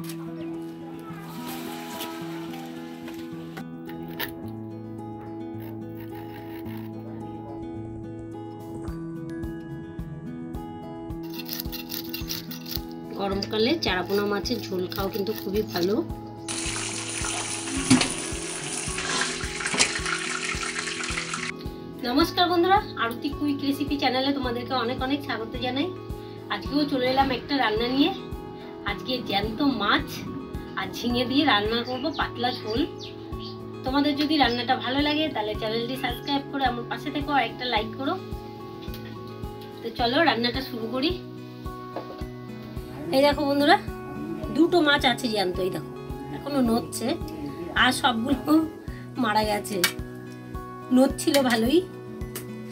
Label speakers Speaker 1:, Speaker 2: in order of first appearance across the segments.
Speaker 1: গরমকালে চারাপোনা মাছের ঝোল খাওয়া কিন্তু খুবই ভালো। নমস্কার বন্ধুরা, আরতি কুইক রেসিপি চ্যানেলে তোমাদেরকে অনেক অনেক স্বাগত জানাই। আজকেও চলে এলাম একটা রান্না নিয়ে। আজকে জ্যান্ত মাছ আর ঝিঙে দিয়ে রান্না করব পাতলা ঝোল তোমাদের যদি রান্নাটা ভালো লাগে, তাহলে চ্যানেলটি সাবস্ক্রাইব করে আমার পাশে থেকো আর একটা লাইক করো। তো চলো রান্নাটা শুরু করি। এই দেখো বন্ধুরা, দুটো মাছ আছে জ্যান্ত, এই দেখো, এখনও নড়ছে আর সবগুলো মারা গেছে। নড়ছিল ভালোই,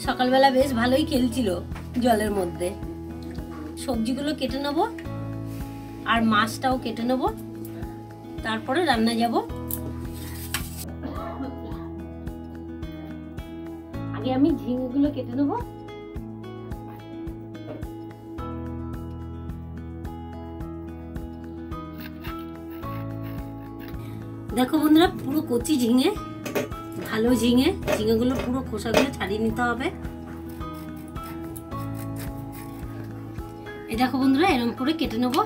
Speaker 1: সকালবেলা বেশ ভালোই খেলছিল জলের মধ্যে। সবজিগুলো কেটে নেব আর মাছটাও কেটে নেব। তারপরে রান্না যাব। আগে আমি ঝিঙেগুলো কেটে নেব। দেখো বন্ধুরা, পুরো কচি ঝিঙে, ভালো ঝিঙে। ঝিঙেগুলো পুরো খোসাগুলো ছাড়িয়ে নিতে হবে। এই দেখো বন্ধুরা, এরকম করে কেটে নেব।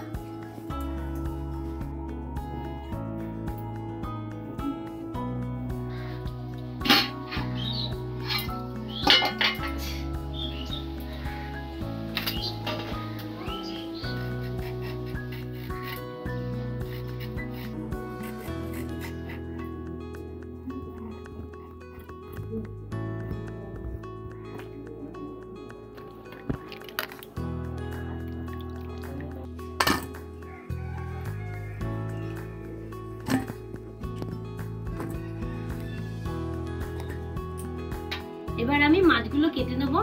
Speaker 1: এবার আমি মাছগুলো কেটে নেব।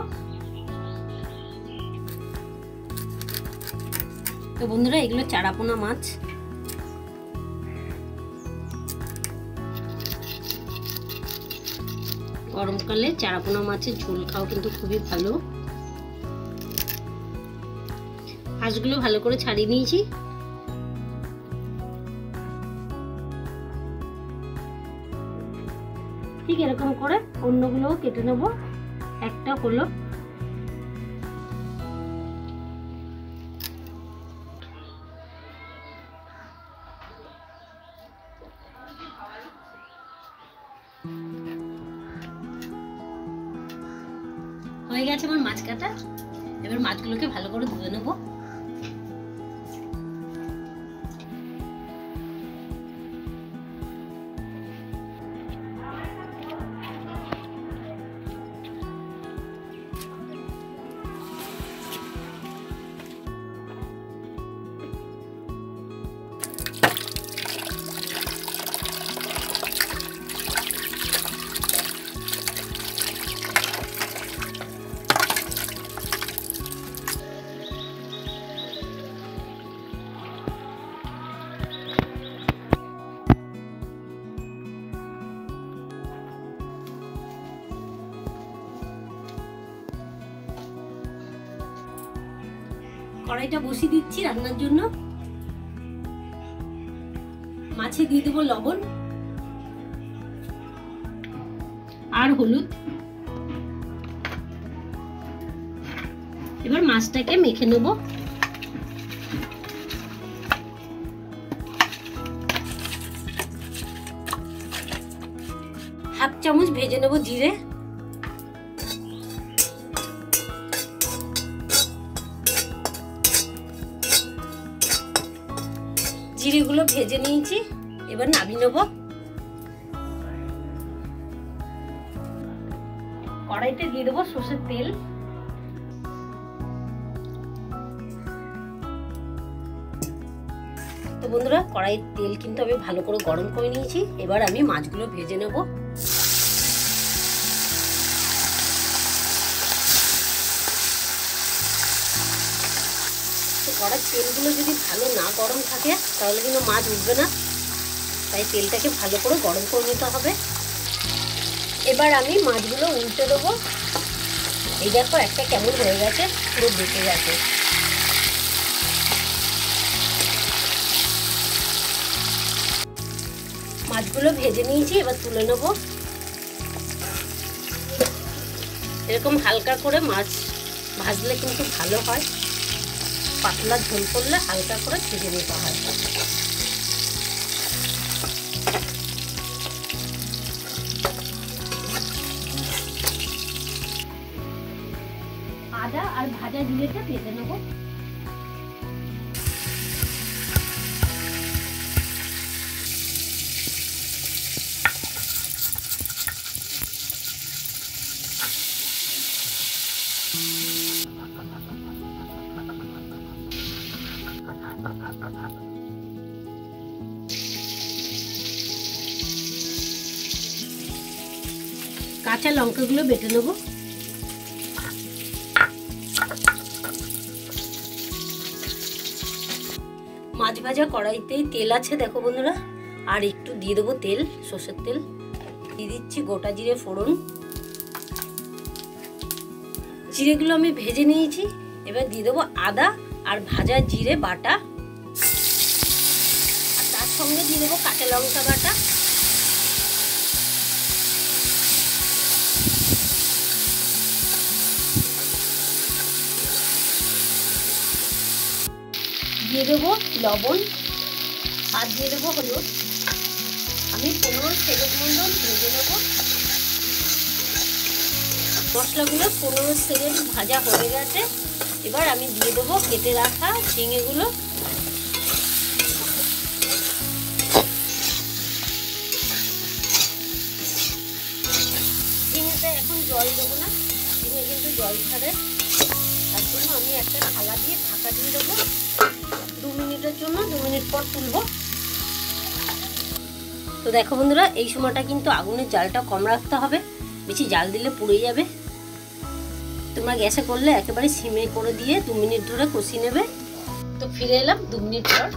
Speaker 1: তো বন্ধুরা, এগুলো চারাপোনা মাছ। গরমকালে চারাপোনা মাছের ঝোল খাও কিন্তু খুবই ভালো। মাছগুলো ভালো করে ছাড়িয়ে নিয়েছি। ঠিক এরকম করে অন্যগুলোও কেটে নেব। একটা হলো হয়ে গেছে আমার মাছ কাটা। এবার মাছগুলোকে ভালো করে ধুয়ে নেব। কড়াইটা বসিয়ে দিচ্ছি রান্নার জন্য। মাছে দিয়ে দেবো লবণ আর হলুদ। এবার মাছটাকে মেখে নেব। হাফ চামচ ভেজে নেব জিরে। জিরেগুলো ভেজে নিয়েছি, এবার নামিয়ে নেব। কড়াইতে দিয়ে দেবো সর্ষের তেল। তো বন্ধুরা, কড়াইয়ের তেল কিন্তু আমি ভালো করে গরম করে নিয়েছি, এবার আমি মাছগুলো ভেজে নেব। কড়ার তেলগুলো যদি ভালো না গরম থাকে, তাহলে কিন্তু মাছ উঠবে না। তাই তেলটাকে ভালো করে গরম করে নিতে হবে। এবার আমি মাছগুলো উল্টে দেবো। এই দেখো, একটা কেমন হয়ে গেছে, পুরো বেঁকে গেছে। মাছগুলো ভেজে নিয়েছি, এবার তুলে নেব। এরকম হালকা করে মাছ ভাজলে কিন্তু ভালো হয়। পাতলা ঝোল করলে হালকা করে ভেজে নিতে হয়। আদা আর ভাজা জিরেটা ভেজে নেব কাঁচা লঙ্কাগুলো বেটে নেব। মাছ ভাজা কড়াইতেই তেল আছে, দেখো বন্ধুরা। আর একটু দিয়ে দেবো তেল, সর্ষের তেল। দিয়ে দিচ্ছি গোটা জিরে ফোড়ন। জিরেগুলো আমি ভেজে নিয়েছি। এবার দিয়ে দেবো আদা আর ভাজা জিরে বাটা। আর তার সঙ্গে দিয়ে দেবো কাঁচা লঙ্কা বাটা। দিয়ে দেবো লবণ। আর দিয়ে দেবো হলুদ। আমি পনেরো সেকেন্ড মতন ভেজে নেব। মশলাগুলো পনেরো সেকেন্ড ভাজা হয়ে গেছে। এবার আমি দিয়ে দেবো কেটে রাখা ঝিঙেগুলো ঝিঙেতে এখন জল দেবো না। ঝিঙে কিন্তু জল ছাড়ে। তার জন্য আমি একটা থালা দিয়ে ঢাকা দিয়ে দেবো। দু মিনিটের জন্য, দু মিনিট পর তুলবো। তো দেখো বন্ধুরা, এই সময়টা কিন্তু আগুনের জালটা কম রাখতে হবে। বেশি জাল দিলে পুড়ে যাবে। তোমরা গ্যাসে করলে একেবারে সিমে করে দিয়ে দু মিনিট ধরে কষি নেবে। তো ফিরে এলাম দু মিনিট পর।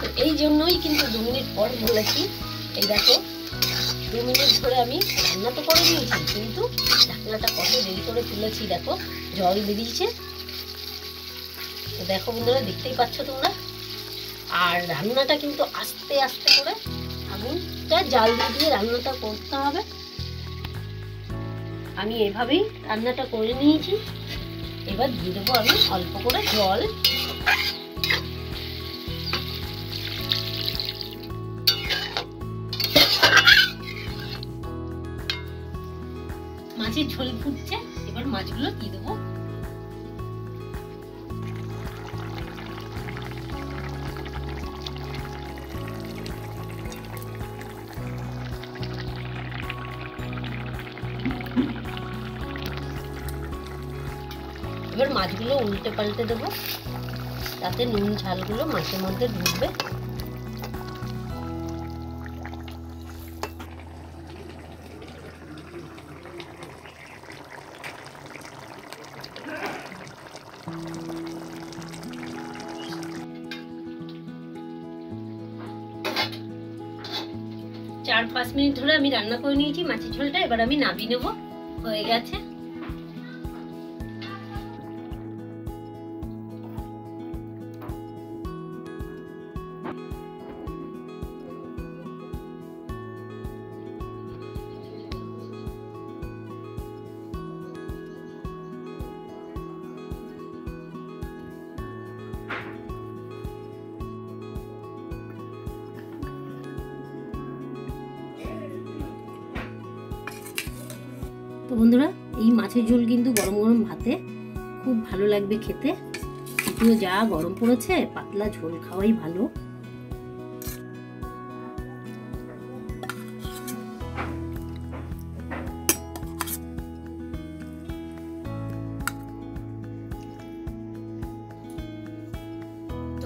Speaker 1: তো এই জন্যই কিন্তু দু মিনিট পর বলেছি, এই দেখো, দু মিনিট ধরে আমি রান্না তো করে দিয়েছি, কিন্তু ঢাকনাটা কত দেরি করে তুলেছি দেখো, জল বেরিয়েছে। তো দেখো বন্ধুরা, দেখতেই পাচ্ছ তোমরা? আর রান্নাটা কিন্তু আস্তে আস্তে করে আগুনটা জাল দিয়ে রান্নাটা করতে হবে। আমি এভাবেই রান্নাটা করে নিয়েছি। এবার দিয়ে দেবো আমি অল্প করে জল। মাছের ঝোল ফুটছে, এবার মাছগুলো দিয়ে দেবো। এবার মাছগুলো উল্টে পাল্টে দেবো। তাতে নুন ঝালগুলো মাছের মধ্যে ঢুকবে। চার পাঁচ মিনিট ধরে আমি রান্না করে নিয়েছি, মাছের ঝোলটা। এবার আমি নাবিয়ে নেব। হয়ে গেছে। তো বন্ধুরা, এই মাছের ঝোল কিন্তু গরম গরম ভাতে খুব ভালো লাগবে খেতে। যদিও যা গরম পড়েছে, পাতলা ঝোল খাওয়াই ভালো।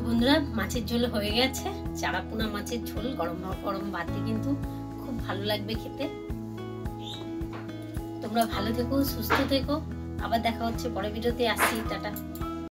Speaker 1: বন্ধুরা, মাছের ঝোল হয়ে গেছে। চারাপোনা মাছের ঝোল গরম গরম ভাতে কিন্তু খুব ভালো লাগবে খেতে। তোমরা ভালো থেকো সুস্থ থেকো। আবার দেখা হচ্ছে পরের ভিডিওতে। আসছি টাটা।